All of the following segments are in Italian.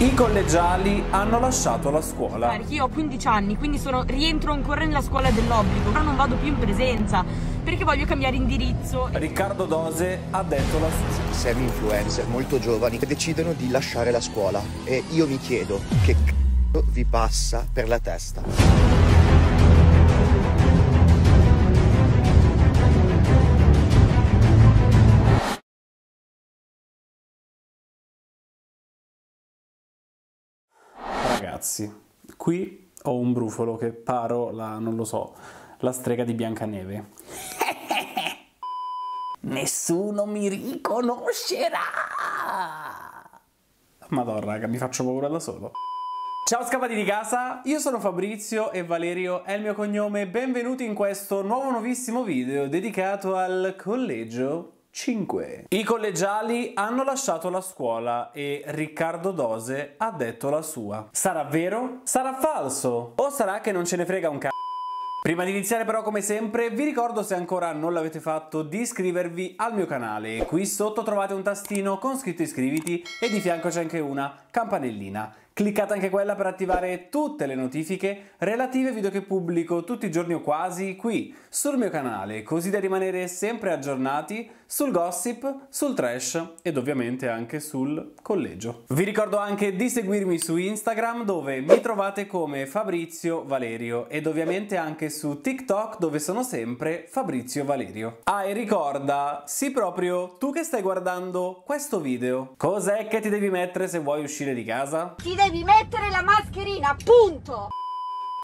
I collegiali hanno lasciato la scuola. Guarda, Io ho 15 anni, quindi sono, rientro ancora nella scuola dell'obbligo, però non vado più in presenza perché voglio cambiare indirizzo. Riccardo Dose ha detto la sua. semi-influencer molto giovani che decidono di lasciare la scuola e io mi chiedo che c***o vi passa per la testa. Ragazzi, qui ho un brufolo che paro la, non lo so, la strega di Biancaneve. Nessuno mi riconoscerà! Madonna, raga, mi faccio paura da solo. Ciao scapati di casa, io sono Fabrizio e Valerio è il mio cognome. Benvenuti in questo nuovo nuovissimo video dedicato al collegio 5. I collegiali hanno lasciato la scuola e Riccardo Dose ha detto la sua. Sarà vero? Sarà falso? O sarà che non ce ne frega un c***o? Prima di iniziare però come sempre vi ricordo se ancora non l'avete fatto di iscrivervi al mio canale. Qui sotto trovate un tastino con scritto iscriviti e di fianco c'è anche una campanellina. Cliccate anche quella per attivare tutte le notifiche relative ai video che pubblico tutti i giorni o quasi qui sul mio canale, così da rimanere sempre aggiornati sul gossip, sul trash ed ovviamente anche sul collegio. Vi ricordo anche di seguirmi su Instagram dove mi trovate come Fabrizio Valerio ed ovviamente anche su TikTok dove sono sempre Fabrizio Valerio. Ah e ricorda, sì proprio, tu che stai guardando questo video, cos'è che ti devi mettere se vuoi uscire di casa? Ti devi mettere la mascherina, punto!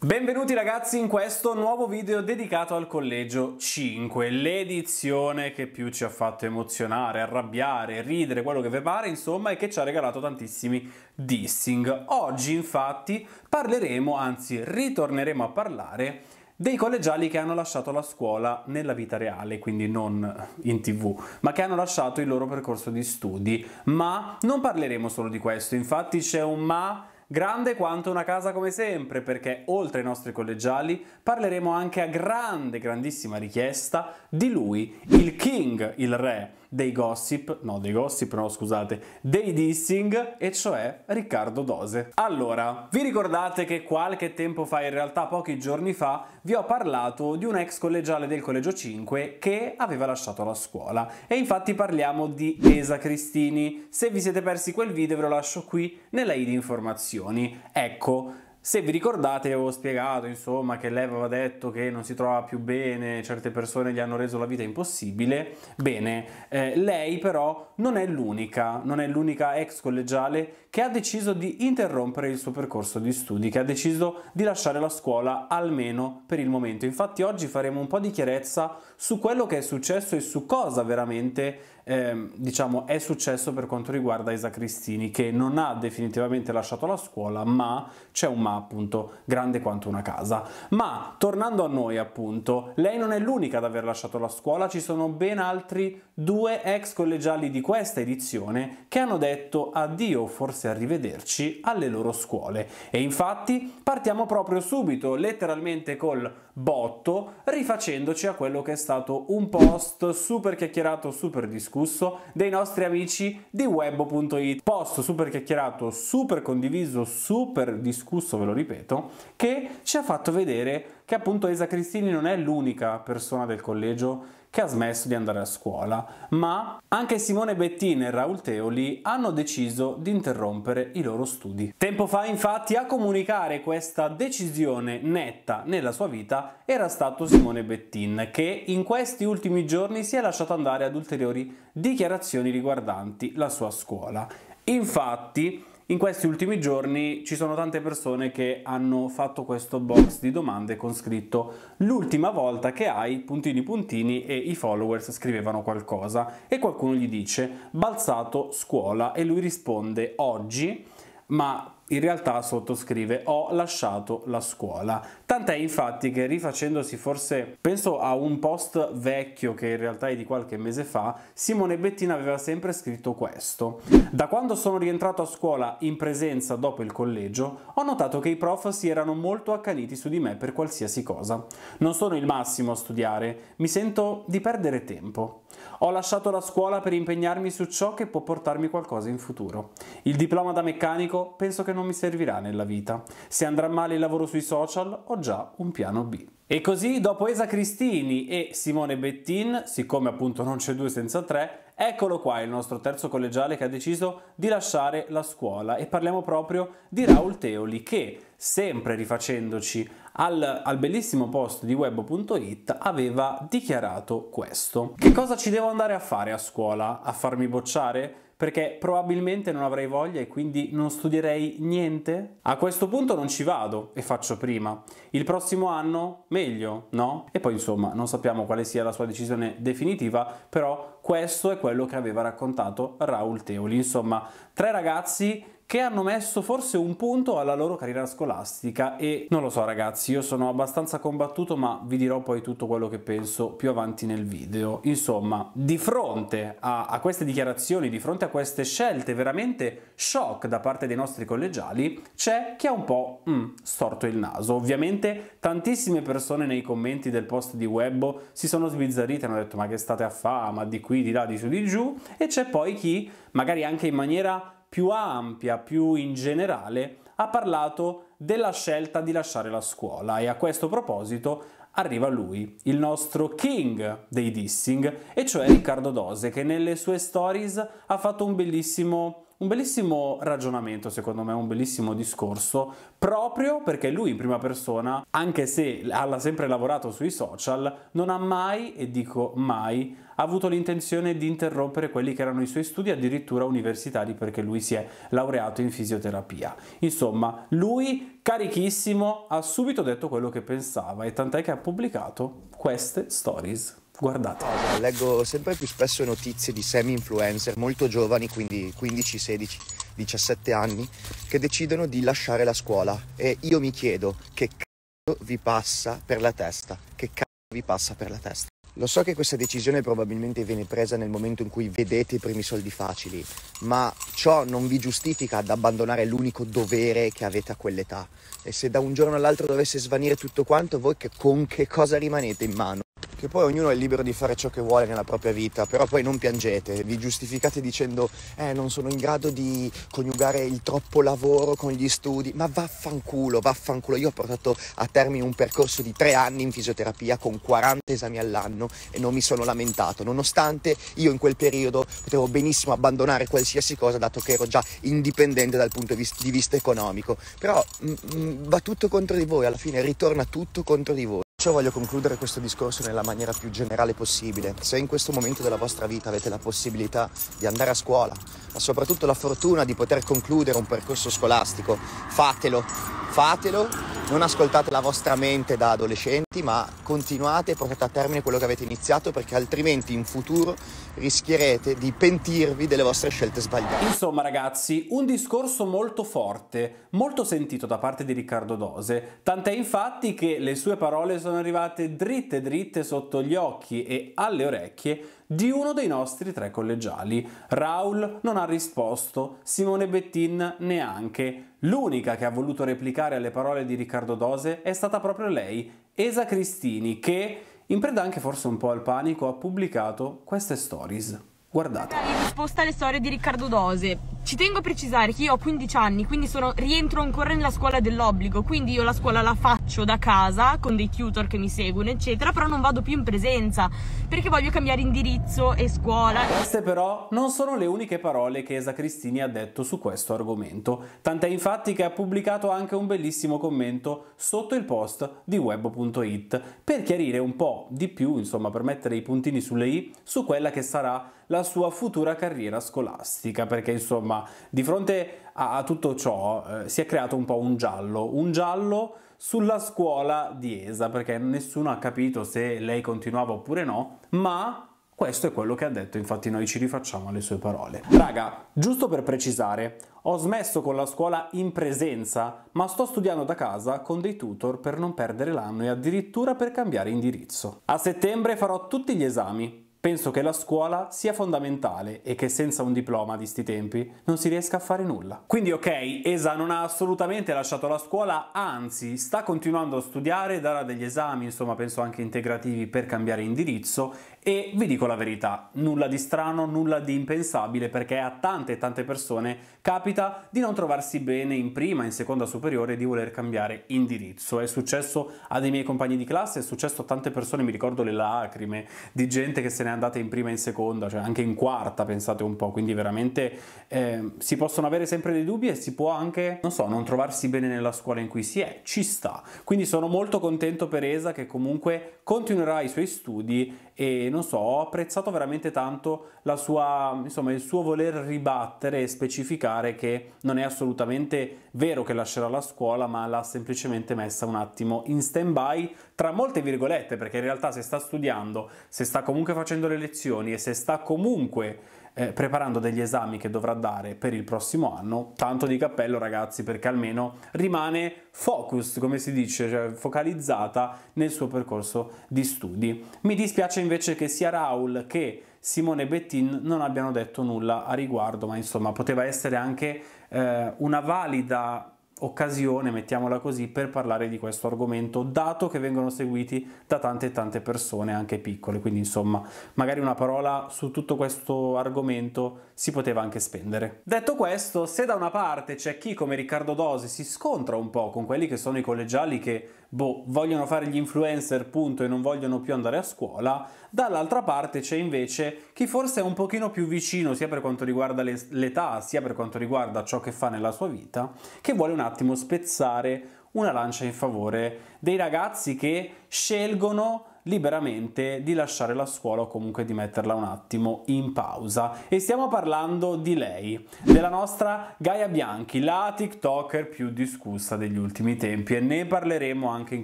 Benvenuti ragazzi in questo nuovo video dedicato al collegio 5, l'edizione che più ci ha fatto emozionare, arrabbiare, ridere, quello che vi pare, insomma, e che ci ha regalato tantissimi dissing. Oggi infatti parleremo, anzi ritorneremo a parlare dei collegiali che hanno lasciato la scuola nella vita reale, quindi non in tv, ma che hanno lasciato il loro percorso di studi. Ma non parleremo solo di questo, infatti c'è un ma grande quanto una casa come sempre, perché oltre ai nostri collegiali parleremo anche a grande, grandissima richiesta di lui, il king, il re dei gossip, no dei gossip no scusate, dei dissing e cioè Riccardo Dose. Allora, vi ricordate che qualche tempo fa, in realtà pochi giorni fa, vi ho parlato di un ex collegiale del collegio 5 che aveva lasciato la scuola e infatti parliamo di Esa Cristini. Se vi siete persi quel video ve lo lascio qui nella i di informazioni. Ecco, se vi ricordate avevo spiegato insomma che lei aveva detto che non si trovava più bene, certe persone gli hanno reso la vita impossibile. Bene, eh, lei però non è l'unica, non è l'unica ex collegiale che ha deciso di interrompere il suo percorso di studi, che ha deciso di lasciare la scuola almeno per il momento. Infatti oggi faremo un po' di chiarezza su quello che è successo e su cosa veramente eh, diciamo è successo per quanto riguarda Isa Cristini che non ha definitivamente lasciato la scuola ma c'è un ma appunto grande quanto una casa. Ma tornando a noi appunto lei non è l'unica ad aver lasciato la scuola ci sono ben altri due ex collegiali di questa edizione che hanno detto addio forse arrivederci alle loro scuole. E infatti partiamo proprio subito letteralmente col botto rifacendoci a quello che è stato un post super chiacchierato super discusso dei nostri amici di webbo.it. Post super chiacchierato, super condiviso, super discusso, ve lo ripeto, che ci ha fatto vedere che appunto Esa Cristini non è l'unica persona del collegio che ha smesso di andare a scuola, ma anche Simone Bettina e Raul Teoli hanno deciso di interrompere i loro studi. Tempo fa, infatti, a comunicare questa decisione netta nella sua vita era stato Simone Bettin, che in questi ultimi giorni si è lasciato andare ad ulteriori dichiarazioni riguardanti la sua scuola. Infatti, in questi ultimi giorni ci sono tante persone che hanno fatto questo box di domande con scritto l'ultima volta che hai puntini puntini e i followers scrivevano qualcosa e qualcuno gli dice balzato scuola e lui risponde oggi ma in realtà sottoscrive ho lasciato la scuola. Tant'è infatti che rifacendosi forse, penso a un post vecchio che in realtà è di qualche mese fa, Simone Bettina aveva sempre scritto questo. Da quando sono rientrato a scuola in presenza dopo il collegio, ho notato che i prof si erano molto accaniti su di me per qualsiasi cosa. Non sono il massimo a studiare, mi sento di perdere tempo. Ho lasciato la scuola per impegnarmi su ciò che può portarmi qualcosa in futuro. Il diploma da meccanico penso che non mi servirà nella vita. Se andrà male il lavoro sui social, ho già un piano B. E così, dopo Esa Cristini e Simone Bettin, siccome appunto non c'è due senza tre, eccolo qua il nostro terzo collegiale che ha deciso di lasciare la scuola e parliamo proprio di Raul Teoli che, sempre rifacendoci al, al bellissimo post di web.it, aveva dichiarato questo. Che cosa ci devo andare a fare a scuola? A farmi bocciare? Perché probabilmente non avrei voglia e quindi non studierei niente? A questo punto non ci vado e faccio prima. Il prossimo anno meglio, no? E poi insomma non sappiamo quale sia la sua decisione definitiva, però questo è quello che aveva raccontato Raul Teoli. Insomma, tre ragazzi che hanno messo forse un punto alla loro carriera scolastica e non lo so ragazzi, io sono abbastanza combattuto ma vi dirò poi tutto quello che penso più avanti nel video. Insomma, di fronte a, a queste dichiarazioni, di fronte a queste scelte veramente shock da parte dei nostri collegiali, c'è chi ha un po' mm, storto il naso. Ovviamente tantissime persone nei commenti del post di Webbo si sono sbizzarrite, hanno detto ma che state a fare, ma di qui, di là, di su, di giù e c'è poi chi magari anche in maniera più ampia, più in generale, ha parlato della scelta di lasciare la scuola e a questo proposito arriva lui, il nostro king dei dissing, e cioè Riccardo Dose, che nelle sue stories ha fatto un bellissimo un bellissimo ragionamento, secondo me, un bellissimo discorso, proprio perché lui in prima persona, anche se ha sempre lavorato sui social, non ha mai, e dico mai, avuto l'intenzione di interrompere quelli che erano i suoi studi addirittura universitari perché lui si è laureato in fisioterapia. Insomma, lui carichissimo ha subito detto quello che pensava e tant'è che ha pubblicato queste stories. Guardate. Leggo sempre più spesso notizie di semi-influencer molto giovani, quindi 15, 16, 17 anni, che decidono di lasciare la scuola. E io mi chiedo che cazzo vi passa per la testa? Che cazzo vi passa per la testa? Lo so che questa decisione probabilmente viene presa nel momento in cui vedete i primi soldi facili, ma ciò non vi giustifica ad abbandonare l'unico dovere che avete a quell'età. E se da un giorno all'altro dovesse svanire tutto quanto, voi che, con che cosa rimanete in mano? Che poi ognuno è libero di fare ciò che vuole nella propria vita, però poi non piangete, vi giustificate dicendo eh non sono in grado di coniugare il troppo lavoro con gli studi, ma vaffanculo, vaffanculo, io ho portato a termine un percorso di tre anni in fisioterapia con 40 esami all'anno e non mi sono lamentato, nonostante io in quel periodo potevo benissimo abbandonare qualsiasi cosa dato che ero già indipendente dal punto di vista economico, però mh, mm, mh, mm, va tutto contro di voi, alla fine ritorna tutto contro di voi. Perciò voglio concludere questo discorso nella maniera più generale possibile. Se in questo momento della vostra vita avete la possibilità di andare a scuola, ma soprattutto la fortuna di poter concludere un percorso scolastico, fatelo, fatelo, non ascoltate la vostra mente da adolescenti, ma continuate e portate a termine quello che avete iniziato perché altrimenti in futuro rischierete di pentirvi delle vostre scelte sbagliate. Insomma ragazzi, un discorso molto forte, molto sentito da parte di Riccardo Dose, tant'è infatti che le sue parole sono arrivate dritte dritte sotto gli occhi e alle orecchie di uno dei nostri tre collegiali. Raul non ha risposto, Simone Bettin neanche. L'unica che ha voluto replicare alle parole di Riccardo Dose è stata proprio lei, Esa Cristini, che, in preda anche forse un po' al panico, ha pubblicato queste stories. Guardate. Risposta alle storie di Riccardo Dose, ci tengo a precisare che io ho 15 anni, quindi sono, rientro ancora nella scuola dell'obbligo, quindi io la scuola la faccio da casa con dei tutor che mi seguono, eccetera, però non vado più in presenza perché voglio cambiare indirizzo e scuola. Queste però non sono le uniche parole che Esa Cristini ha detto su questo argomento, tant'è infatti che ha pubblicato anche un bellissimo commento sotto il post di web.it per chiarire un po' di più, insomma, per mettere i puntini sulle i su quella che sarà la sua futura carriera scolastica, perché insomma di fronte a, a tutto ciò eh, si è creato un po' un giallo, un giallo sulla scuola di ESA, perché nessuno ha capito se lei continuava oppure no, ma Questo è quello che ha detto, infatti noi ci rifacciamo alle sue parole. Raga, giusto per precisare, ho smesso con la scuola in presenza, ma sto studiando da casa con dei tutor per non perdere l'anno e addirittura per cambiare indirizzo. A settembre farò tutti gli esami, Penso che la scuola sia fondamentale e che senza un diploma di sti tempi non si riesca a fare nulla. Quindi ok, Esa non ha assolutamente lasciato la scuola, anzi sta continuando a studiare, darà degli esami, insomma penso anche integrativi per cambiare indirizzo e vi dico la verità, nulla di strano, nulla di impensabile perché a tante e tante persone capita di non trovarsi bene in prima, in seconda superiore e di voler cambiare indirizzo. È successo a dei miei compagni di classe, è successo a tante persone, mi ricordo le lacrime di gente che se ne è andata in prima in seconda, cioè anche in quarta, pensate un po', quindi veramente eh, si possono avere sempre dei dubbi e si può anche, non so, non trovarsi bene nella scuola in cui si è, ci sta. Quindi sono molto contento per Esa che comunque continuerà i suoi studi e non so, ho apprezzato veramente tanto sua, insomma, il suo voler ribattere e specificare che non è assolutamente vero che lascerà la scuola, ma l'ha semplicemente messa un attimo in stand-by tra molte virgolette, perché in realtà se sta studiando, se sta comunque facendo le lezioni e se sta comunque eh, preparando degli esami che dovrà dare per il prossimo anno, tanto di cappello ragazzi perché almeno rimane focused, come si dice, cioè focalizzata nel suo percorso di studi. Mi dispiace invece che sia Raul che Simone Bettin non abbiano detto nulla a riguardo, ma insomma poteva essere anche eh, una valida occasione, mettiamola così, per parlare di questo argomento, dato che vengono seguiti da tante tante persone, anche piccole. Quindi, insomma, magari una parola su tutto questo argomento si poteva anche spendere. Detto questo, se da una parte c'è chi come Riccardo Dosi si scontra un po' con quelli che sono i collegiali che boh, vogliono fare gli influencer punto e non vogliono più andare a scuola, dall'altra parte c'è invece chi forse è un pochino più vicino sia per quanto riguarda l'età sia per quanto riguarda ciò che fa nella sua vita, che vuole un attimo spezzare una lancia in favore dei ragazzi che scelgono liberamente di lasciare la scuola o comunque di metterla un attimo in pausa. E stiamo parlando di lei, della nostra Gaia Bianchi, la TikToker più discussa degli ultimi tempi e ne parleremo anche in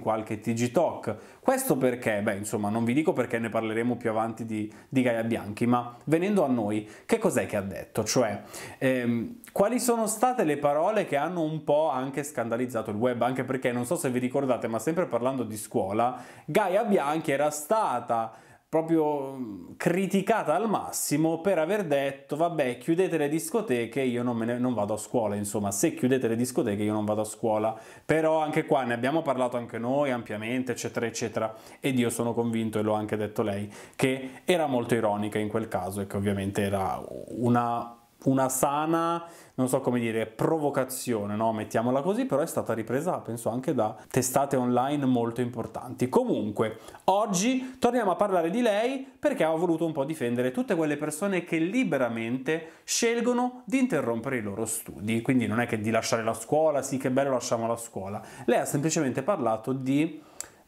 qualche TG Talk. Questo perché? Beh, insomma, non vi dico perché ne parleremo più avanti di, di Gaia Bianchi, ma venendo a noi, che cos'è che ha detto? Cioè, ehm, quali sono state le parole che hanno un po' anche scandalizzato il web? Anche perché, non so se vi ricordate, ma sempre parlando di scuola, Gaia Bianchi era stata proprio mm, criticata al massimo per aver detto vabbè chiudete le discoteche io non, ne, non, vado a scuola insomma se chiudete le discoteche io non vado a scuola però anche qua ne abbiamo parlato anche noi ampiamente eccetera eccetera ed io sono convinto e l'ho anche detto lei che era molto ironica in quel caso e che ovviamente era una una sana, non so come dire, provocazione, no? mettiamola così, però è stata ripresa, penso, anche da testate online molto importanti. Comunque, oggi torniamo a parlare di lei perché ha voluto un po' difendere tutte quelle persone che liberamente scelgono di interrompere i loro studi. Quindi non è che di lasciare la scuola, sì che bello lasciamo la scuola. Lei ha semplicemente parlato di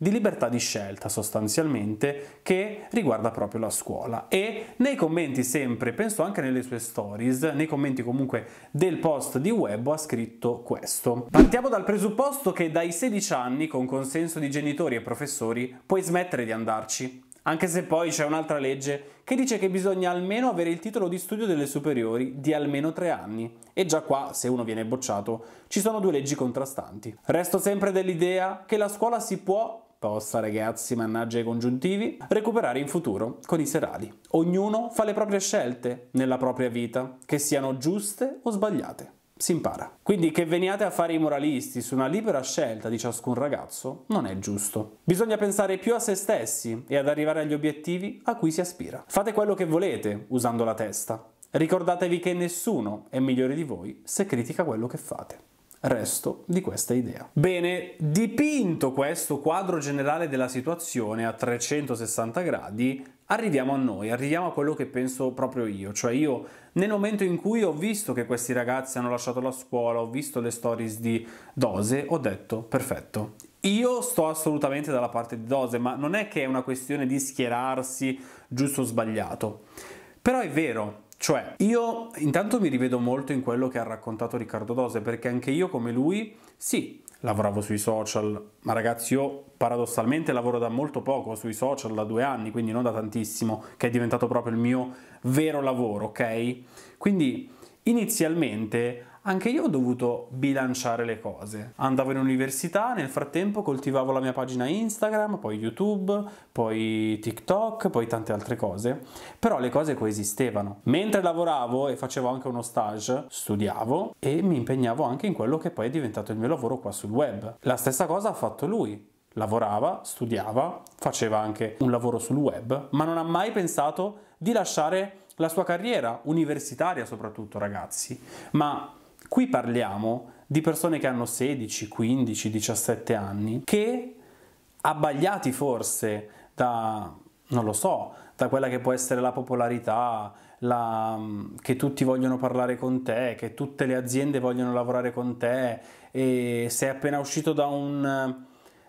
di libertà di scelta sostanzialmente che riguarda proprio la scuola e nei commenti sempre, penso anche nelle sue stories, nei commenti comunque del post di Web ha scritto questo. Partiamo dal presupposto che dai 16 anni con consenso di genitori e professori puoi smettere di andarci. Anche se poi c'è un'altra legge che dice che bisogna almeno avere il titolo di studio delle superiori di almeno tre anni. E già qua, se uno viene bocciato, ci sono due leggi contrastanti. Resto sempre dell'idea che la scuola si può possa, ragazzi, mannaggia i congiuntivi, recuperare in futuro con i serali. Ognuno fa le proprie scelte nella propria vita, che siano giuste o sbagliate. Si impara. Quindi che veniate a fare i moralisti su una libera scelta di ciascun ragazzo non è giusto. Bisogna pensare più a se stessi e ad arrivare agli obiettivi a cui si aspira. Fate quello che volete usando la testa. Ricordatevi che nessuno è migliore di voi se critica quello che fate resto di questa idea. Bene, dipinto questo quadro generale della situazione a 360 gradi, arriviamo a noi, arriviamo a quello che penso proprio io, cioè io nel momento in cui ho visto che questi ragazzi hanno lasciato la scuola, ho visto le stories di Dose, ho detto perfetto, io sto assolutamente dalla parte di Dose, ma non è che è una questione di schierarsi giusto o sbagliato. Però è vero, Cioè, io intanto mi rivedo molto in quello che ha raccontato Riccardo Dose, perché anche io come lui, sì, lavoravo sui social, ma ragazzi io paradossalmente lavoro da molto poco sui social, da due anni, quindi non da tantissimo, che è diventato proprio il mio vero lavoro, ok? Quindi inizialmente anche io ho dovuto bilanciare le cose. Andavo in università, nel frattempo coltivavo la mia pagina Instagram, poi YouTube, poi TikTok, poi tante altre cose, però le cose coesistevano. Mentre lavoravo e facevo anche uno stage, studiavo e mi impegnavo anche in quello che poi è diventato il mio lavoro qua sul web. La stessa cosa ha fatto lui. Lavorava, studiava, faceva anche un lavoro sul web, ma non ha mai pensato di lasciare la sua carriera universitaria soprattutto, ragazzi. Ma Qui parliamo di persone che hanno 16, 15, 17 anni, che abbagliati forse da, non lo so, da quella che può essere la popolarità, la, che tutti vogliono parlare con te, che tutte le aziende vogliono lavorare con te e sei appena uscito da un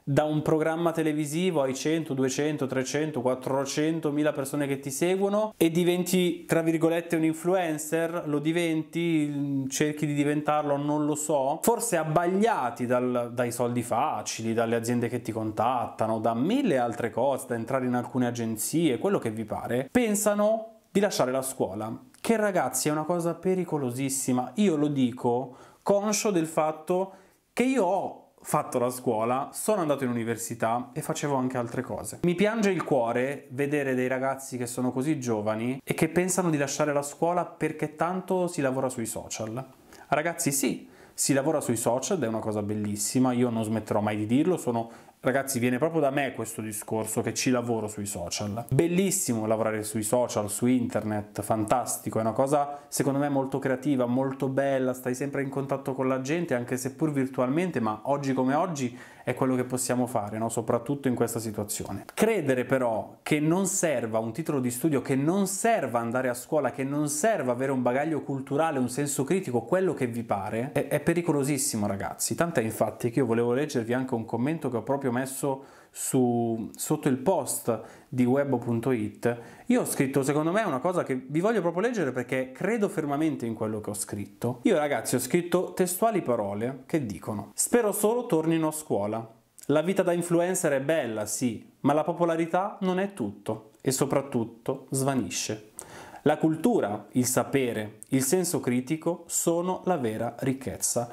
da un programma televisivo hai 100, 200, 300, 400 mila persone che ti seguono e diventi, tra virgolette, un influencer, lo diventi, cerchi di diventarlo, non lo so, forse abbagliati dal, dai soldi facili, dalle aziende che ti contattano, da mille altre cose, da entrare in alcune agenzie, quello che vi pare, pensano di lasciare la scuola, che ragazzi è una cosa pericolosissima, io lo dico conscio del fatto che io ho fatto la scuola, sono andato in università e facevo anche altre cose. Mi piange il cuore vedere dei ragazzi che sono così giovani e che pensano di lasciare la scuola perché tanto si lavora sui social. Ragazzi, sì, si lavora sui social ed è una cosa bellissima, io non smetterò mai di dirlo, sono Ragazzi, viene proprio da me questo discorso che ci lavoro sui social. Bellissimo lavorare sui social, su internet, fantastico, è una cosa secondo me molto creativa, molto bella, stai sempre in contatto con la gente, anche seppur virtualmente, ma oggi come oggi è quello che possiamo fare, no? soprattutto in questa situazione. Credere però che non serva un titolo di studio, che non serva andare a scuola, che non serva avere un bagaglio culturale, un senso critico, quello che vi pare, è, è pericolosissimo ragazzi. Tant'è infatti che io volevo leggervi anche un commento che ho proprio messo su, sotto il post di web.it, io ho scritto secondo me una cosa che vi voglio proprio leggere perché credo fermamente in quello che ho scritto. Io ragazzi ho scritto testuali parole che dicono spero solo tornino a scuola. La vita da influencer è bella, sì, ma la popolarità non è tutto e soprattutto svanisce. La cultura, il sapere, il senso critico sono la vera ricchezza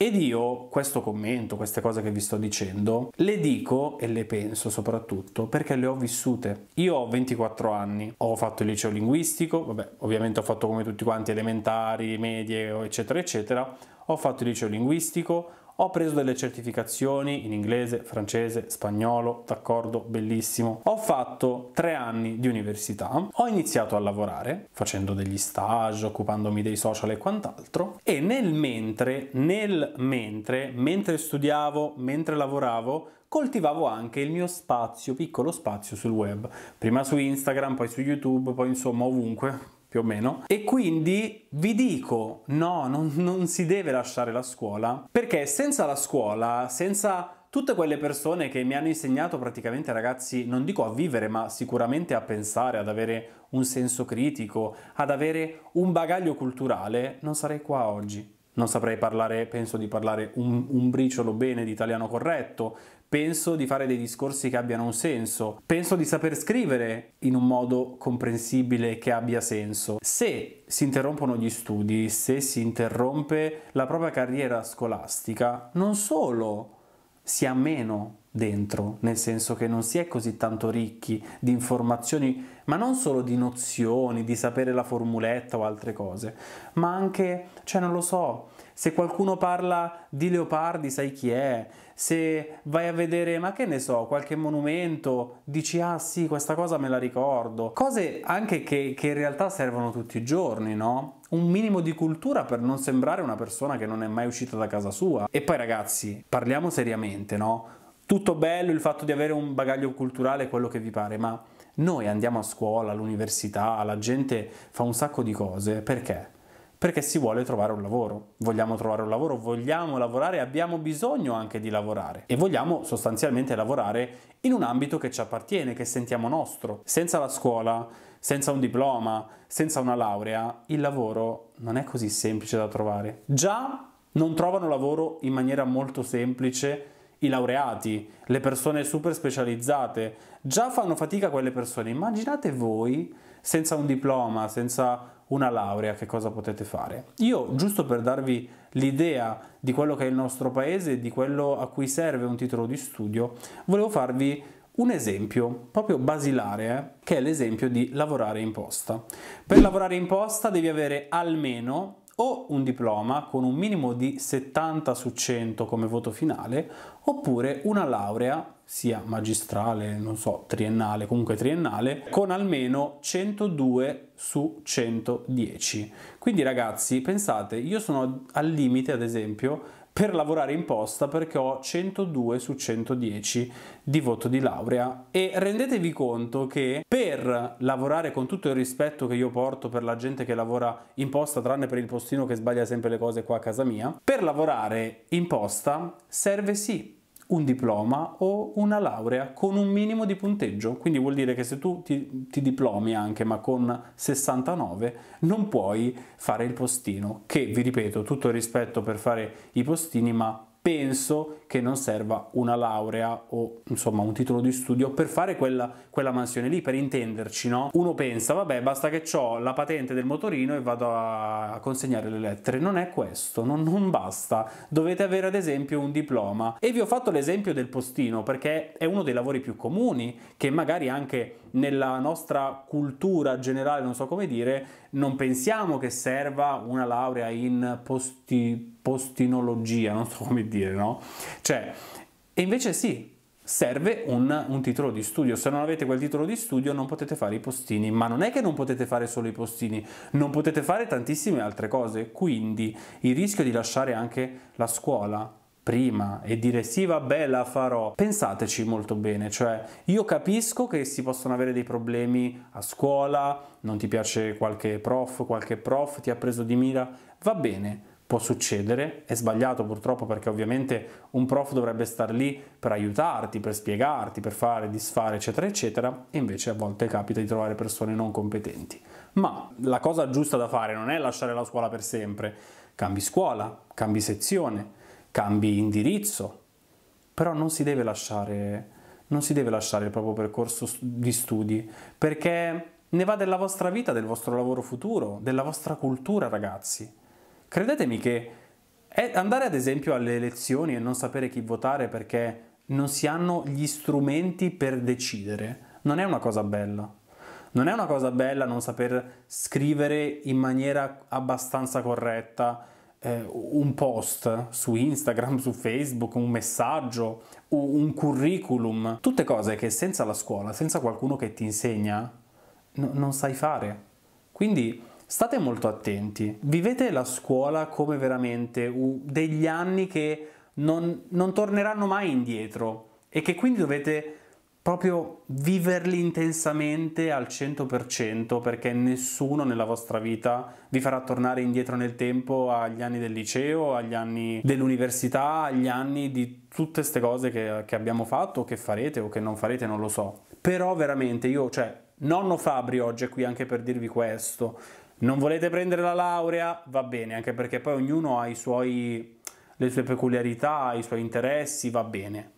ed io questo commento, queste cose che vi sto dicendo, le dico e le penso soprattutto perché le ho vissute. Io ho 24 anni, ho fatto il liceo linguistico, vabbè, ovviamente ho fatto come tutti quanti elementari, medie, eccetera, eccetera. Ho fatto il liceo linguistico, ho preso delle certificazioni in inglese, francese, spagnolo, d'accordo, bellissimo. Ho fatto tre anni di università, ho iniziato a lavorare facendo degli stage, occupandomi dei social e quant'altro. E nel mentre, nel mentre, mentre studiavo, mentre lavoravo, coltivavo anche il mio spazio, piccolo spazio sul web, prima su Instagram, poi su YouTube, poi insomma ovunque, più o meno. E quindi vi dico, no, non, non, si deve lasciare la scuola, perché senza la scuola, senza tutte quelle persone che mi hanno insegnato praticamente, ragazzi, non dico a vivere, ma sicuramente a pensare, ad avere un senso critico, ad avere un bagaglio culturale, non sarei qua oggi. Non saprei parlare, penso di parlare un, un briciolo bene di italiano corretto, penso di fare dei discorsi che abbiano un senso, penso di saper scrivere in un modo comprensibile che abbia senso. Se si interrompono gli studi, se si interrompe la propria carriera scolastica, non solo si ha meno dentro, nel senso che non si è così tanto ricchi di informazioni, ma non solo di nozioni, di sapere la formuletta o altre cose, ma anche, cioè non lo so, se qualcuno parla di leopardi sai chi è, se vai a vedere, ma che ne so, qualche monumento, dici ah sì, questa cosa me la ricordo. Cose anche che, che in realtà servono tutti i giorni, no? Un minimo di cultura per non sembrare una persona che non è mai uscita da casa sua. E poi ragazzi, parliamo seriamente, no? Tutto bello il fatto di avere un bagaglio culturale, quello che vi pare, ma noi andiamo a scuola, all'università, la gente fa un sacco di cose, perché? perché si vuole trovare un lavoro. Vogliamo trovare un lavoro, vogliamo lavorare, abbiamo bisogno anche di lavorare e vogliamo sostanzialmente lavorare in un ambito che ci appartiene, che sentiamo nostro. Senza la scuola senza un diploma, senza una laurea, il lavoro non è così semplice da trovare. Già non trovano lavoro in maniera molto semplice i laureati, le persone super specializzate, già fanno fatica quelle persone. Immaginate voi senza un diploma, senza una laurea, che cosa potete fare? Io, giusto per darvi l'idea di quello che è il nostro paese e di quello a cui serve un titolo di studio, volevo farvi un esempio proprio basilare, eh, che è l'esempio di lavorare in posta. Per lavorare in posta devi avere almeno o un diploma con un minimo di 70 su 100 come voto finale, oppure una laurea, sia magistrale, non so, triennale, comunque triennale, con almeno 102 su 110. Quindi ragazzi, pensate, io sono al limite, ad esempio, per lavorare in posta perché ho 102 su 110 di voto di laurea. E rendetevi conto che per lavorare con tutto il rispetto che io porto per la gente che lavora in posta tranne per il postino che sbaglia sempre le cose qua a casa mia per lavorare in posta serve sì un diploma o una laurea con un minimo di punteggio. Quindi vuol dire che se tu ti, ti, diplomi anche ma con 69 non puoi fare il postino, che vi ripeto, tutto rispetto per fare i postini, ma penso che non serva una laurea o insomma un titolo di studio per fare quella, quella mansione lì, per intenderci, no? Uno pensa, vabbè, basta che ho la patente del motorino e vado a consegnare le lettere. Non è questo, non, non basta. Dovete avere ad esempio un diploma. E vi ho fatto l'esempio del postino perché è uno dei lavori più comuni che magari anche nella nostra cultura generale, non so come dire, non pensiamo che serva una laurea in posti, postinologia, non so come dire, no? Cioè, e invece sì, serve un, un, titolo di studio. Se non avete quel titolo di studio non potete fare i postini, ma non è che non potete fare solo i postini, non potete fare tantissime altre cose. Quindi il rischio di lasciare anche la scuola prima e dire sì vabbè la farò, pensateci molto bene, cioè io capisco che si possono avere dei problemi a scuola, non ti piace qualche prof, qualche prof ti ha preso di mira, va bene, può succedere, è sbagliato purtroppo perché ovviamente un prof dovrebbe star lì per aiutarti, per spiegarti, per fare, disfare, eccetera, eccetera, e invece a volte capita di trovare persone non competenti. Ma la cosa giusta da fare non è lasciare la scuola per sempre, cambi scuola, cambi sezione, cambi indirizzo, però non si deve lasciare, non si deve lasciare il proprio percorso di studi, perché ne va della vostra vita, del vostro lavoro futuro, della vostra cultura, ragazzi. Credetemi che andare ad esempio alle elezioni e non sapere chi votare perché non si hanno gli strumenti per decidere non è una cosa bella. Non è una cosa bella non saper scrivere in maniera abbastanza corretta eh, un post su Instagram, su Facebook, un messaggio, un curriculum, tutte cose che senza la scuola, senza qualcuno che ti insegna, no, non sai fare. Quindi state molto attenti, vivete la scuola come veramente degli anni che non, non torneranno mai indietro e che quindi dovete proprio viverli intensamente al 100% perché nessuno nella vostra vita vi farà tornare indietro nel tempo agli anni del liceo, agli anni dell'università, agli anni di tutte queste cose che, che abbiamo fatto, che farete o che non farete, non lo so. Però veramente io, cioè, nonno Fabri oggi è qui anche per dirvi questo. Non volete prendere la laurea? Va bene, anche perché poi ognuno ha i suoi, le sue peculiarità, i suoi interessi, va bene.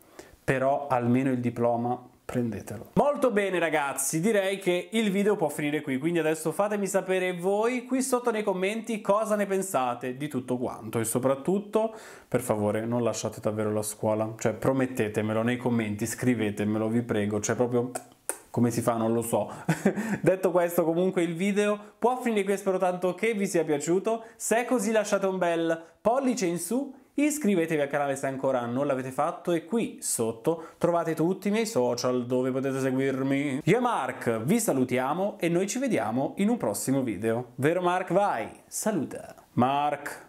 Però almeno il diploma prendetelo. Molto bene ragazzi, direi che il video può finire qui, quindi adesso fatemi sapere voi qui sotto nei commenti cosa ne pensate di tutto quanto e soprattutto, per favore, non lasciate davvero la scuola, cioè promettetemelo nei commenti, scrivetemelo, vi prego, cioè proprio come si fa non lo so. Detto questo comunque il video può finire qui, spero tanto che vi sia piaciuto, se è così lasciate un bel pollice in su Iscrivetevi al canale se ancora non l'avete fatto e qui sotto trovate tutti i miei social dove potete seguirmi. Io e Mark vi salutiamo e noi ci vediamo in un prossimo video. Vero Mark? Vai! Saluta! Mark!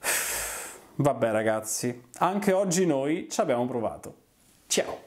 Vabbè ragazzi, anche oggi noi ci abbiamo provato. Ciao!